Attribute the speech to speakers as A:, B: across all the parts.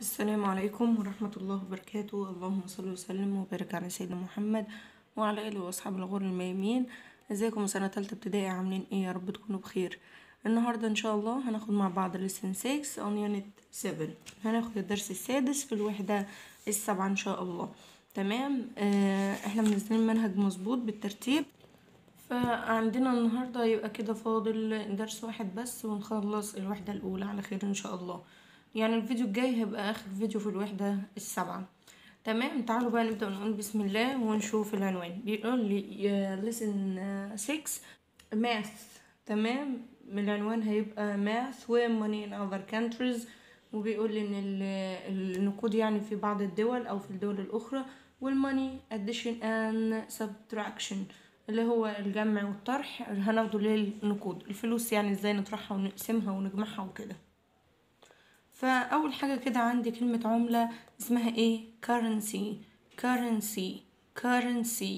A: السلام عليكم ورحمة الله وبركاته. اللهم صل وسلم وبارك على سيدنا محمد وعلى آله وأصحاب الغر الميامين. أزيكم سنة تالتة ابتدائي عاملين إيه؟ يا رب تكونوا بخير. النهاردة إن شاء الله هناخد مع بعض lesson 6 on unit 7 هناخد الدرس السادس في الوحدة السابعة إن شاء الله. تمام؟ آه إحنا منزلين منهج مظبوط بالترتيب. فعندنا النهاردة يبقى كده فاضل درس واحد بس ونخلص الوحدة الأولى على خير إن شاء الله. يعني الفيديو الجاي هيبقى آخر فيديو في الوحدة السابعة. تمام؟ تعالوا بقى نبدأ نقول بسم الله ونشوف العنوان. بيقول لي listen 6 math. تمام؟ العنوان هيبقى math و money in other countries. وبيقول لي إن ال- النقود يعني في بعض الدول أو في الدول الأخرى. والماني addition and subtraction اللي هو الجمع والطرح. هناخده للنقود. الفلوس يعني إزاي نطرحها ونقسمها ونجمعها وكده. فأول حاجة كده عندي كلمة عملة اسمها إيه؟ currency. currency. currency.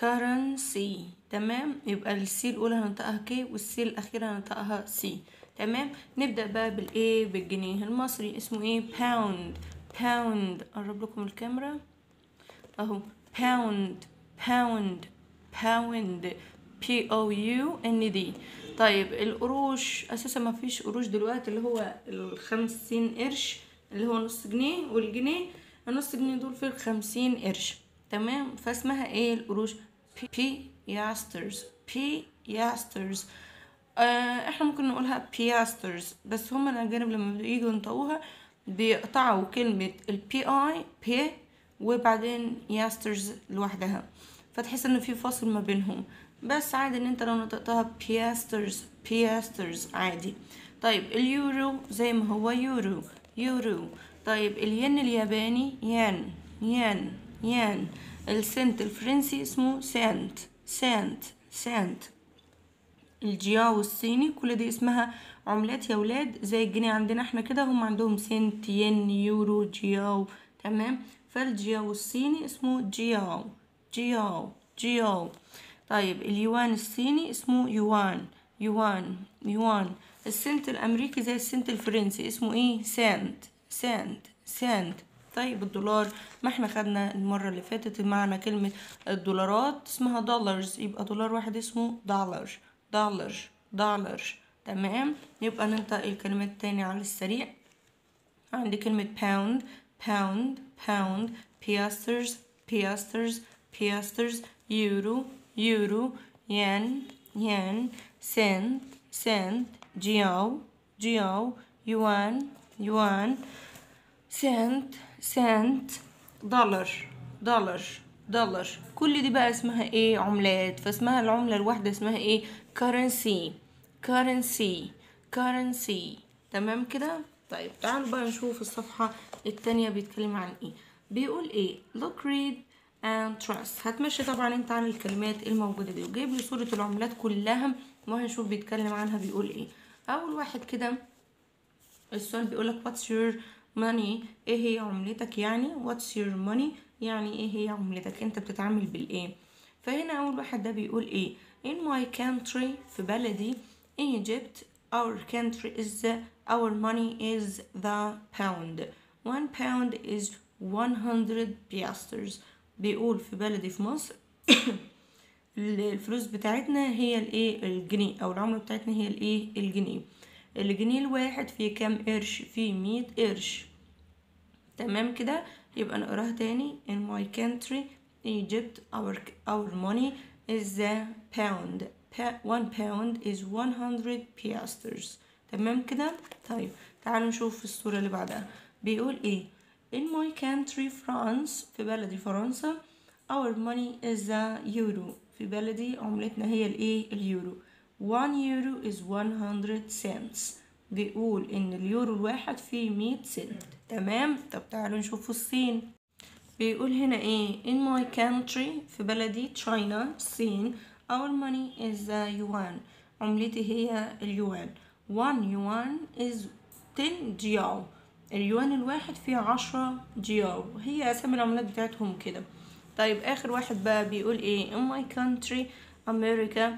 A: currency. تمام؟ يبقى السي الأولى هننطقها كي والسي الأخيرة هننطقها سي تمام؟ نبدأ بقى بالإيه؟ بالجنيه. المصري اسمه إيه؟ pound. pound. اقرب لكم الكاميرا. أهو. pound. pound. pound. P O U N D. طيب القروش أساسا ما فيش قروش دلوقتي اللي هو الخمسين قرش اللي هو نص جنيه والجنيه النص جنيه دول في الخمسين قرش. تمام؟ فاسمها إيه القروش؟ piastres piastres آه إحنا ممكن نقولها piastres بس هما الأجانب لما بييجوا ينطقوها بيقطعوا كلمة ال P I pi وبعدين astres لوحدها. فتحس ان في فاصل ما بينهم. بس عادي إن أنت لو نطقتها piastres piastres عادي. طيب اليورو زي ما هو euro euro. طيب الين الياباني yen yen yen. السنت الفرنسي اسمه cent cent cent الجياو الصيني كل دي اسمها عملات يا ولاد. زي الجنيه عندنا إحنا كده هم عندهم سنت ين يورو جياو. تمام؟ فالجياو الصيني اسمه jiao. jiao jiao طيب اليوان الصيني اسمه yuan yuan yuan. السنت الأمريكي زي السنت الفرنسي اسمه إيه؟ cent cent cent طيب الدولار. ما إحنا خدنا المرة اللي فاتت معنى كلمة الدولارات؟ اسمها dollars يبقى دولار واحد اسمه dollar dollar dollar تمام؟ يبقى ننطق الكلمات تاني على السريع. عندي كلمة pound pound pound. piasters piasters. Piasters euro euro yen yen cent cent jiao jiao yuan yuan cent cent دولار دولار دولار كل دي بقى اسمها إيه؟ عملات. فاسمها العملة الواحدة اسمها إيه؟ Currency. Currency. Currency. تمام كده؟ طيب تعالوا بقى نشوف الصفحة التانية بيتكلم عن إيه. بيقول إيه؟ Look read. And trust. هتمشي طبعا أنت على الكلمات الموجودة دي. وجايب لي صورة العملات كلها. وهنشوف بيتكلم عنها بيقول إيه. أول واحد كده السؤال بيقولك what's your money? إيه هي عملتك يعني؟ What's your money? يعني إيه هي عملتك؟ أنت بتتعامل بالإيه؟ فهنا أول واحد ده بيقول إيه. In my country في بلدي Egypt our country is our money is the pound. One pound is 100 piasters بيقول في بلدي في مصر الفلوس بتاعتنا هي الايه؟ الجنيه أو العملة بتاعتنا هي الايه؟ الجنيه. الجنيه الواحد فيه كام قرش؟ فيه مية قرش. تمام كده؟ يبقى نقراها تاني. In my country Egypt our our money is the pound. One pound is 100 piasters. تمام كده؟ طيب تعالوا نشوف الصورة اللي بعدها. بيقول إيه؟ In my country France في بلدي فرنسا our money is the euro. في بلدي عملتنا هي الايه اليورو 1 euro is 100 cents. بيقول ان اليورو الواحد فيه 100 سنت تمام طب تعالوا نشوف الصين بيقول هنا إيه in my country في بلدي China الصين our money is the yuan. عملتي هي اليوان 1 yuan is 10 جياو اليوان الواحد فيه عشرة جياو هي أسامي العملات بتاعتهم كده. طيب آخر واحد بقى بيقول إيه؟ In my country America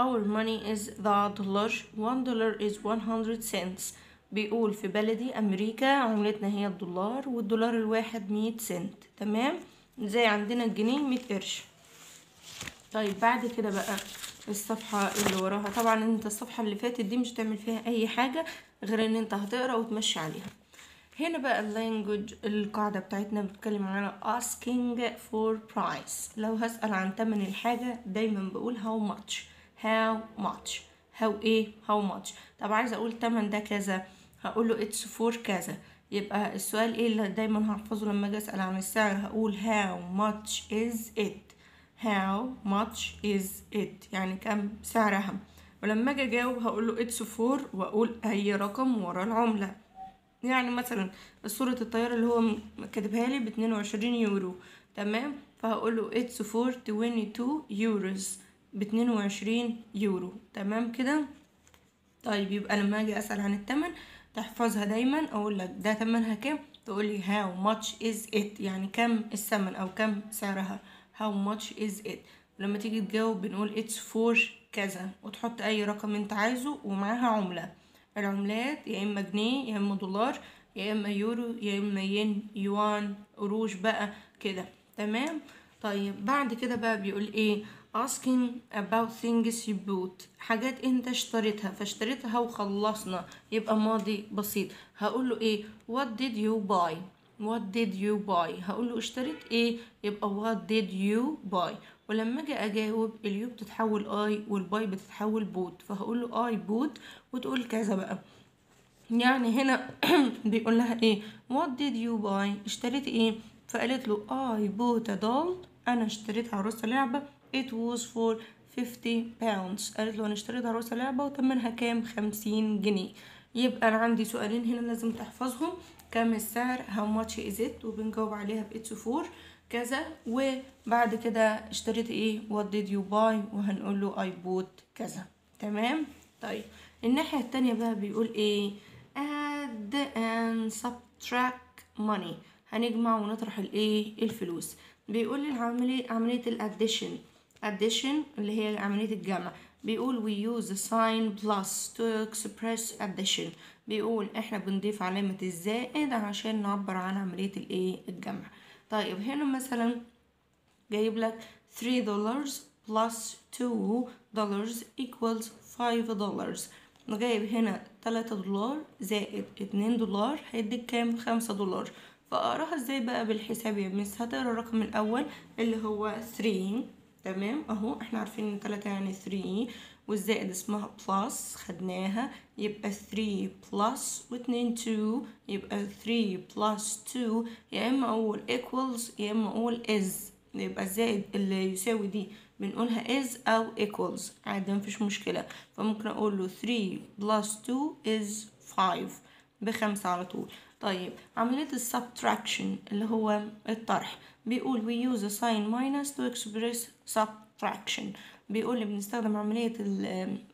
A: our money is the dollar. One dollar is 100 cents. بيقول في بلدي أمريكا عملتنا هي الدولار والدولار الواحد مية سنت. تمام؟ زي عندنا الجنيه مية قرش. طيب بعد كده بقى الصفحة اللي وراها. طبعا أنت الصفحة اللي فاتت دي مش هتعمل فيها أي حاجة غير إن أنت هتقرأ وتمشي عليها. هنا بقى اللانجوج القاعدة بتاعتنا بتتكلم على asking for price. لو هسأل عن تمن الحاجة دايما بقول how much how much. how إيه؟ how much. طب عايزة أقول تمن ده كذا هقوله it's for كذا. يبقى السؤال إيه اللي دايما هحفظه لما أجي أسأل عن السعر؟ هقول how much is it how much is it يعني كم سعرها. ولما أجي أجاوب هقول له it's for وأقول أي رقم ورا العملة. يعني مثلا صورة الطيارة اللي هو كاتبها لي باتنين وعشرين يورو تمام؟ فهقول له it's for 22 يوروز باتنين وعشرين يورو تمام كده؟ طيب يبقى لما أجي أسأل عن التمن تحفظها دايما أقول لك ده تمنها كام؟ تقولي how much is it يعني كم الثمن أو كم سعرها؟ how much is it لما تيجي تجاوب بنقول it's for كذا وتحط أي رقم أنت عايزه ومعاها عملة. العملات يا إما جنيه يا إما دولار يا إما يورو يا إما ين يوان قروش بقى كده. تمام؟ طيب بعد كده بقى بيقول إيه؟ Asking about things you bought. حاجات أنت اشتريتها فاشتريتها وخلصنا. يبقى ماضي بسيط. هقول له إيه؟ What did you buy what did you buy هقول له اشتريت إيه؟ يبقى what did you buy ولما أجي أجاوب ال you بتتحول I وال buy بتتحول bought فهقول له I bought وتقول كذا بقى. يعني هنا بيقول لها إيه؟ What did you buy اشتريت إيه؟ فقالت له bought a doll أنا اشتريت عروسة لعبة. It was for 50 pounds. قالت له أنا اشتريت عروسة لعبة وتمنها كام؟ خمسين جنيه. يبقى أنا عندي سؤالين هنا لازم تحفظهم. كام السعر؟ How much is it وبنجاوب عليها ب it's for كذا وبعد كده اشتريت إيه؟ What did you buy وهنقول له I bought كذا. تمام؟ طيب الناحية التانية بقى بيقول إيه؟ Add and subtract money. هنجمع ونطرح الايه الفلوس. بيقول لي العملية عملية الاديشن addition اللي هي عملية الجمع. بيقول we use the sign plus to express addition. بيقول إحنا بنضيف علامة الزائد عشان نعبر عن عملية الايه الجمع. طيب هنا مثلا جايب لك 3 dollars plus 2 dollars equals 5 dollars. جايب هنا 3 دولار زائد 2 دولار هيديك كام؟ 5 دولار. فأقراها إزاي بقى بالحساب؟ يا miss هتقرأ الرقم الأول اللي هو 3 تمام؟ أهو إحنا عارفين إن 3 يعني 3 والزائد اسمها plus خدناها يبقى 3 plus و2 2 يبقى 3 plus 2 يا إما أقول equals يا إما أقول is. يبقى الزائد اللي يساوي دي بنقولها is أو equals. عادي مفيش مشكلة. فممكن أقول له 3 plus 2 is 5 بخمسة على طول. طيب عملية ال subtraction اللي هو الطرح. بيقول we use a sign minus to express subtraction. بيقول لي بنستخدم عملية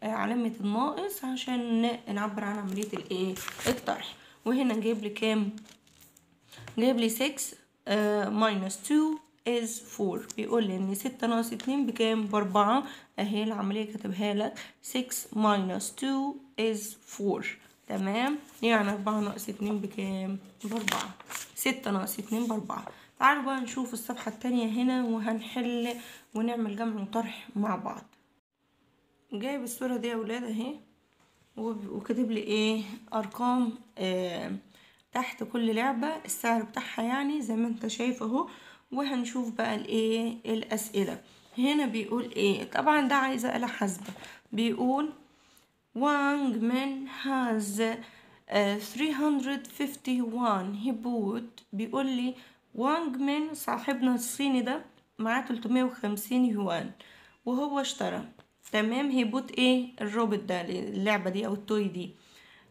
A: علامة الناقص عشان نعبر عن عملية الايه الطرح. وهنا جايب لي كام؟ جايب لي 6 minus 2 is 4 بيقول لي إن 6 ناقص 2 بكام؟ بأربعة. أهي العملية كاتبها لك. 6 minus 2 is 4 تمام؟ يعني أربعة ناقص اتنين بكام؟ بأربعة. ستة ناقص اتنين بأربعة. تعالوا بقى نشوف الصفحة التانية هنا وهنحل ونعمل جمع وطرح مع بعض. جايب الصورة دي يا ولاد اهي وكاتب لي إيه؟ أرقام آه تحت كل لعبة السعر بتاعها يعني زي ما انت شايف اهو. وهنشوف بقى الايه؟ الأسئلة. هنا بيقول إيه؟ طبعا ده عايزة آلة حاسبة. بيقول Min has uh, 351 he bought بيقول لي وانج من صاحبنا الصيني ده معاه 350 يوان وهو اشترى. تمام؟ هي بوت إيه الروبوت ده اللعبة دي أو التوي دي.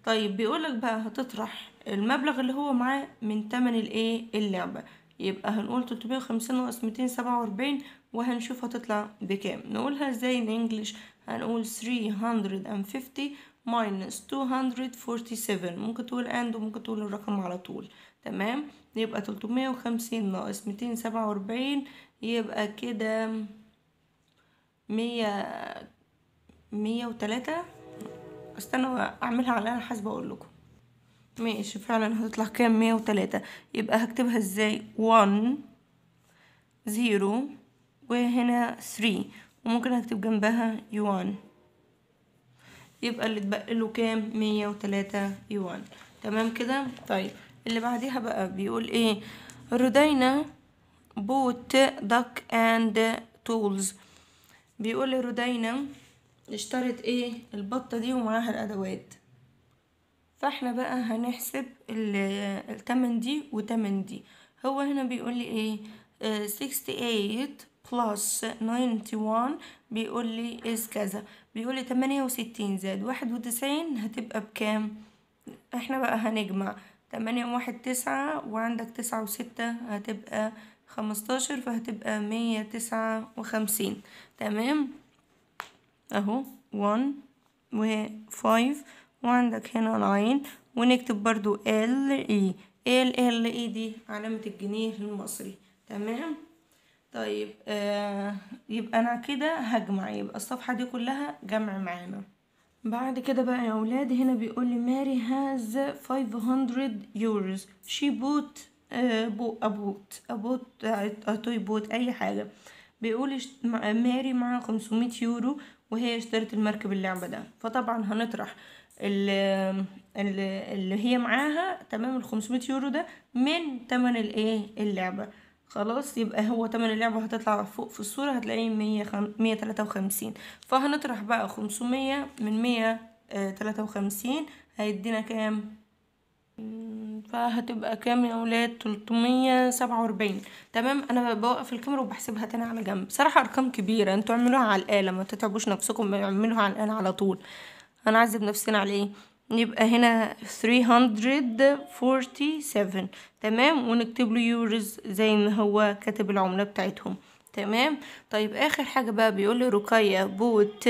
A: طيب بيقولك بقى هتطرح المبلغ اللي هو معاه من تمن الايه اللعبة. يبقى هنقول 350 ناقص 247 وهنشوف هتطلع بكام. نقولها إزاي ان انجلش هنقول 350 minus 247 ممكن تقول and وممكن تقول الرقم على طول. تمام؟ يبقى 350 ناقص 247 يبقى كده مية مية وتلاتة. استنى أعملها على أنا حاسبة أقول لكم. ماشي فعلا هتطلع كام؟ مية وتلاتة. يبقى هكتبها إزاي؟ one زيرو وهنا ثري. وممكن أكتب جنبها يوان. يبقى اللي اتبقى له كام؟ مية وتلاتة يوان. تمام كده؟ طيب. اللي بعديها بقى بيقول إيه؟ رودينا bought duck and tools. بيقول رودينا اشترت إيه؟ البطة دي ومعاها الأدوات. فإحنا بقى هنحسب التمن دي وتمن دي. هو هنا بيقول لي إيه؟ sixty eight plus ninety one بيقول لي is كذا. بيقول لي تمانية وستين زائد واحد وتسعين هتبقى بكام؟ إحنا بقى هنجمع. تمانية وواحد تسعة وعندك تسعة وستة هتبقى خمستاشر فهتبقى مية تسعة وخمسين. تمام؟ أهو one و five وعندك هنا لاين ونكتب برضو ال اي ال ال اي دي؟ علامة الجنيه المصري. تمام؟ طيب آه يبقى أنا كده هجمع يبقى الصفحة دي كلها جمع معانا. بعد كده بقى يا أولاد هنا بيقول لي ماري has 500 euros she bought bo a boat a boat toy boat أي حاجة. بيقول ماري معاها 500 يورو وهي اشترت المركب اللعبة ده. فطبعا هنطرح اللي, اللي هي معاها تمام ال 500 يورو ده من تمن الإيه؟ اللعبة. خلاص يبقى هو تمن اللعبة هتطلع فوق في الصورة هتلاقيه مية. مية تلاتة وخمسين. فهنطرح بقى خمسمية من مية تلاتة وخمسين. هيدينا كام؟ فهتبقى كام يا ولاد؟ تلتمية سبعة وأربعين. تمام؟ أنا بوقف الكاميرا وبحسبها تاني على جنب. صراحة أرقام كبيرة. أنتوا اعملوها على الآلة ما تتعبوش نفسكم اعملوها على الآلة على طول. هنعذب نفسنا على إيه؟ يبقى هنا 347 تمام؟ ونكتب له يورز زي ما هو كاتب العملة بتاعتهم. تمام؟ طيب آخر حاجة بقى بيقول لي رقية bought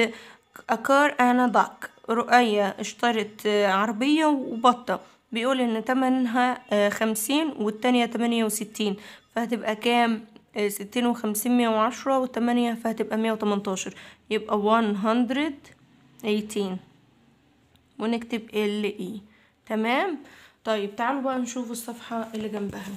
A: a car and a duck رقية اشترت عربية وبطة. بيقول إن تمنها خمسين والتانية تمانية وستين. فهتبقى كام؟ ستين وخمسين مية وعشرة والتمانية فهتبقى مية وتمنتاشر. يبقى one hundred eighteen. ونكتب ال اي تمام؟ طيب تعالوا بقى نشوف الصفحة اللي جنبها.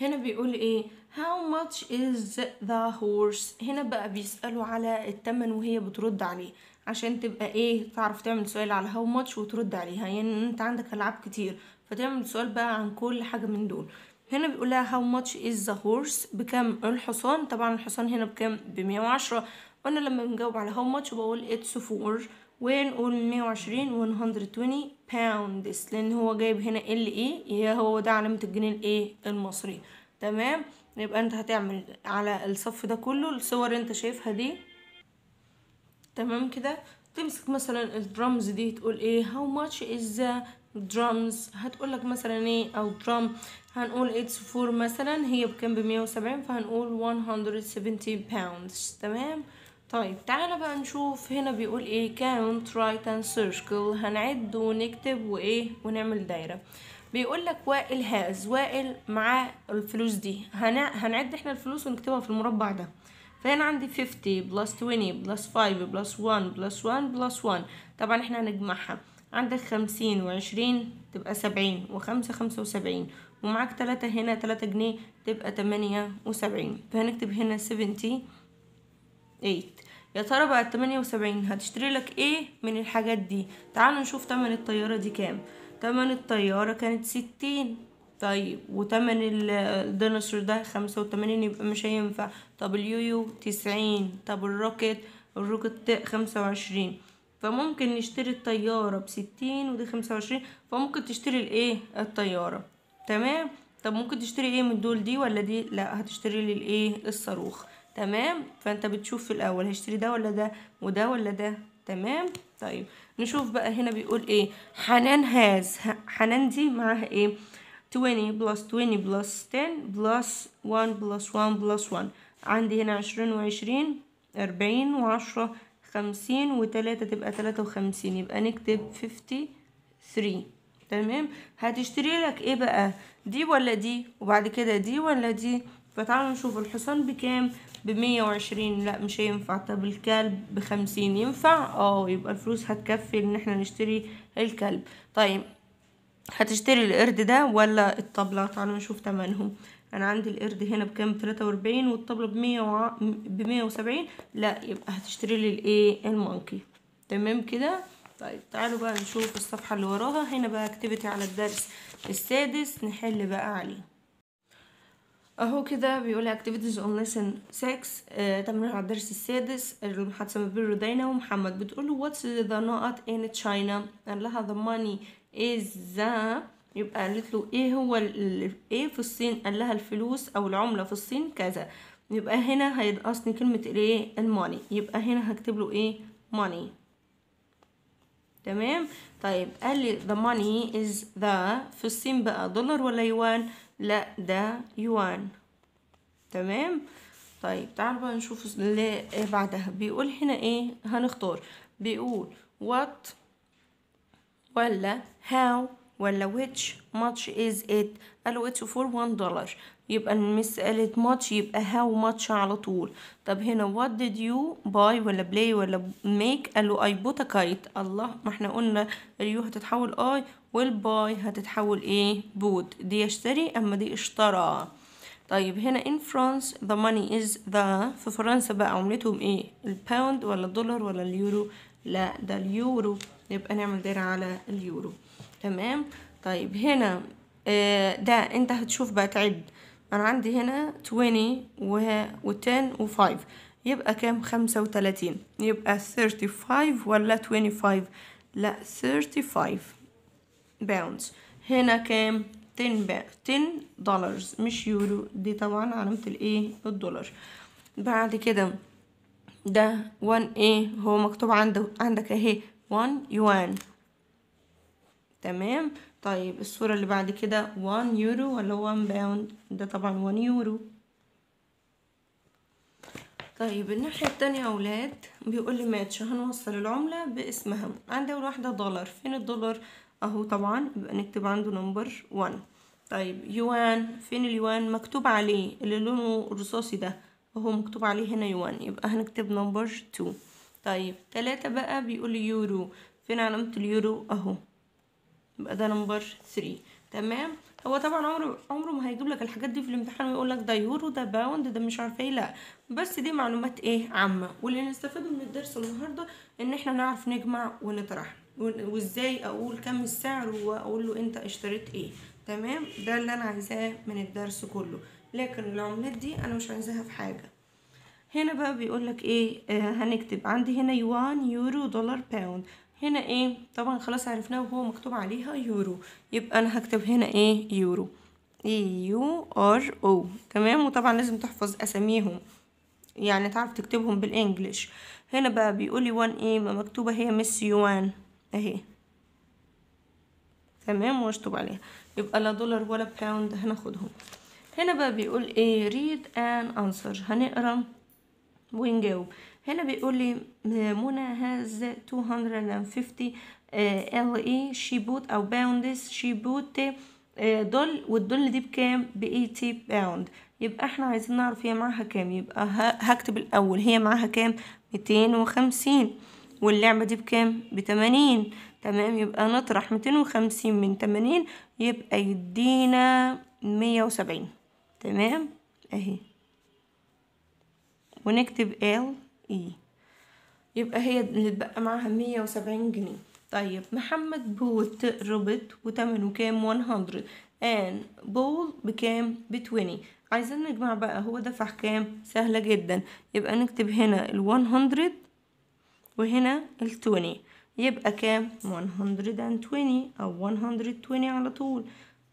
A: هنا بيقول إيه؟ How much is the horse? هنا بقى بيسألوا على التمن وهي بترد عليه. عشان تبقى إيه؟ تعرف تعمل سؤال على how much وترد عليها. يعني أنت عندك ألعاب كتير فتعمل سؤال بقى عن كل حاجة من دول. هنا بيقول لها how much is the horse بكم؟ الحصان. طبعا الحصان هنا بكم؟ بمية وعشرة. وأنا لما بنجاوب على how much بقول it's for. ونقول مية وعشرين one hundred twenty pounds لأن هو جايب هنا ال إيه هو ده علامة الجنيه الايه المصري. تمام؟ يبقى أنت هتعمل على الصف ده كله الصور أنت شايفها دي. تمام كده؟ تمسك مثلا الدرامز دي تقول إيه how much is the drums هتقولك مثلا إيه أو drum. هنقول it's for مثلا هي بكام؟ بمية وسبعين فهنقول 170 pounds. تمام؟ طيب تعالى بقى نشوف هنا بيقول إيه count write and circle. هنعد ونكتب وإيه ونعمل دايرة. بيقول لك وائل has وائل مع الفلوس دي. هنعد إحنا الفلوس ونكتبها في المربع ده. فهنا عندي 50 plus 20 plus 5 plus 1 plus 1 plus 1 طبعا إحنا هنجمعها. عندك خمسين وعشرين تبقى سبعين وخمسة خمسة وسبعين. ومعاك تلاتة هنا تلاتة جنيه تبقى تمانية وسبعين. فهنكتب هنا seventy يا ترى بقى التمانية وسبعين هتشتري لك إيه من الحاجات دي؟ تعالوا نشوف تمن الطيارة دي كام. تمن الطيارة كانت ستين. طيب وتمن الديناصور ده خمسة وتمانين يبقى مش هينفع. طب اليويو تسعين. طب ال rocket ال rocket خمسة وعشرين. فممكن نشتري الطيارة بستين ودي خمسة وعشرين. فممكن تشتري الايه؟ الطيارة. تمام؟ طب ممكن تشتري إيه من دول دي ولا دي؟ لا هتشتري لي الايه؟ الصاروخ. تمام؟ فأنت بتشوف في الأول هشتري ده ولا ده وده ولا ده؟ تمام؟ طيب نشوف بقى هنا بيقول إيه؟ حنان has حنان دي معاها إيه؟ 20 plus 20 plus 10 plus 1 plus 1 plus 1 عندي هنا عشرين وعشرين أربعين وعشرة خمسين وتلاتة تبقى تلاتة وخمسين. يبقى نكتب فيفتي ثري تمام؟ هتشتري لك إيه بقى؟ دي ولا دي؟ وبعد كده دي ولا دي؟ فتعالوا نشوف الحصان بكام؟ بمية وعشرين. لا مش هينفع. طب الكلب بخمسين. ينفع؟ آه يبقى الفلوس هتكفي إن إحنا نشتري الكلب. طيب هتشتري القرد ده ولا الطبلة؟ تعالوا نشوف تمنهم. أنا عندي القرد هنا بكام؟ تلاتة وأربعين. والطبلة بمية وع... بمية وسبعين. لا يبقى هتشتري لي الإيه؟ ال monkey. تمام كده؟ طيب تعالوا بقى نشوف الصفحة اللي وراها. هنا بقى activity على الدرس السادس. نحل بقى عليه. أهو كده بيقول activities on lesson 6 آه تمرين على الدرس السادس المحادثة ما بين رودينا ومحمد. بتقول له what's the not in China قال لها the money is the يبقى قالت له إيه هو ال- إيه في الصين؟ قال لها الفلوس أو العملة في الصين كذا. يبقى هنا هينقصني كلمة الايه الماني يبقى هنا هكتب له إيه؟ money. تمام؟ طيب قال لي the money is the في الصين بقى دولار ولا يوان لا ده يوان. تمام؟ طيب تعالوا بقى نشوف اللي بعدها. بيقول هنا إيه؟ هنختار. بيقول what ولا how ولا which much is it قالوا it's for one dollar. يبقى ال miss قالت much يبقى how much على طول. طب هنا what did you buy ولا play ولا make قالوا I bought a kite. الله ما إحنا قلنا ال you هتتحول I وال buy هتتحول إيه؟ bought دي يشتري أما دي اشترى. طيب هنا in France the money is the في فرنسا بقى عملتهم إيه؟ الباوند ولا الدولار ولا اليورو؟ لا ده اليورو. يبقى نعمل دايرة على اليورو. تمام؟ طيب هنا آه ده أنت هتشوف بقى تعد. أنا عندي هنا 20 و و 10 و 5 يبقى كام؟ خمسة وتلاتين. يبقى 35 ولا 25 لا 35 pounds هنا كام؟ 10 pa. 10 دولار مش يورو. دي طبعا علامة الايه الدولار بعد كده ده 1 إيه هو مكتوب عنده عندك أهي. 1 يوان تمام؟ طيب الصورة اللي بعد كده 1 يورو ولا 1 pound ده طبعا 1 يورو طيب الناحية التانية يا أولاد بيقول لي ماتش هنوصل العملة باسمها. عندي أول واحدة دولار فين الدولار؟ أهو طبعا يبقى نكتب عنده number 1 طيب يوان فين اليوان؟ مكتوب عليه اللي لونه رصاصي ده. وهو مكتوب عليه هنا يوان يبقى هنكتب number 2 طيب تلاتة بقى بيقول يورو فين علامة اليورو؟ أهو. يبقى ده number 3 تمام؟ هو طبعا عمره عمره ما هيجيب لك الحاجات دي في الامتحان ويقول لك ده يورو ده pound ده مش عارفة إيه. لا. بس دي معلومات إيه؟ عامة. واللي نستفاده من الدرس النهارده إن إحنا نعرف نجمع ونطرح. وإزاي أقول كم السعر وأقول له أنت اشتريت إيه. تمام؟ ده اللي أنا عايزاه من الدرس كله. لكن العملات دي أنا مش عايزاها في حاجة. هنا بقى بيقول لك إيه آه هنكتب. عندي هنا يوان يورو دولار pound. هنا إيه؟ طبعا خلاص عرفناه وهو مكتوب عليها يورو. يبقى أنا هكتب هنا إيه؟ يورو. E U R O. تمام؟ وطبعا لازم تحفظ أساميهم. يعني تعرف تكتبهم بال English هنا بقى بيقول لي one إيه؟ مكتوبة هي مش يوان. اهي. تمام واشطب عليها. يبقى لا دولار ولا pound هناخدهم. هنا بقى بيقول إيه؟ read and answer. هنقرا ونجاوب. هنا بيقول لي منى has 250 LE she bought أو pounds she bought doll وال doll دي بكام؟ ب 80 pound يبقى إحنا عايزين نعرف هي معاها كام. يبقى هكتب الأول. هي معاها كام؟ 250 واللعبة دي بكام؟ بتمانين. تمام يبقى نطرح ميتين وخمسين من تمانين يبقى يدينا مية وسبعين. تمام؟ أهي. ونكتب LE يبقى هي اللي اتبقى معاها مية وسبعين جنيه. طيب محمد bought robot وتمنه كام؟ 100 and ball بكام؟ ب twenty. عايزين نجمع بقى هو دفع كام؟ سهلة جدا. يبقى نكتب هنا ال 100 وهنا ال 20 يبقى كام؟ 120 أو 120 على طول.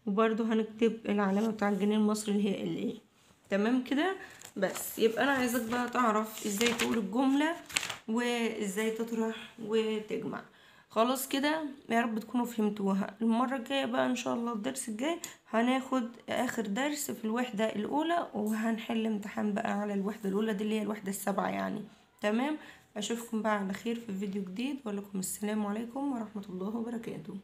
A: وبرضو هنكتب العلامة بتاع الجنيه المصري اللي هي ال إيه تمام كده؟ بس يبقى أنا عايزك بقى تعرف إزاي تقول الجملة وإزاي تطرح وتجمع. خلاص كده؟ يا رب تكونوا فهمتوها. المرة الجاية بقى إن شاء الله الدرس الجاي هناخد آخر درس في الوحدة الأولى وهنحل امتحان بقى على الوحدة الأولى دي اللي هي الوحدة السابعة يعني. تمام؟ أشوفكم بقى على خير في فيديو جديد ولكم السلام عليكم ورحمة الله وبركاته.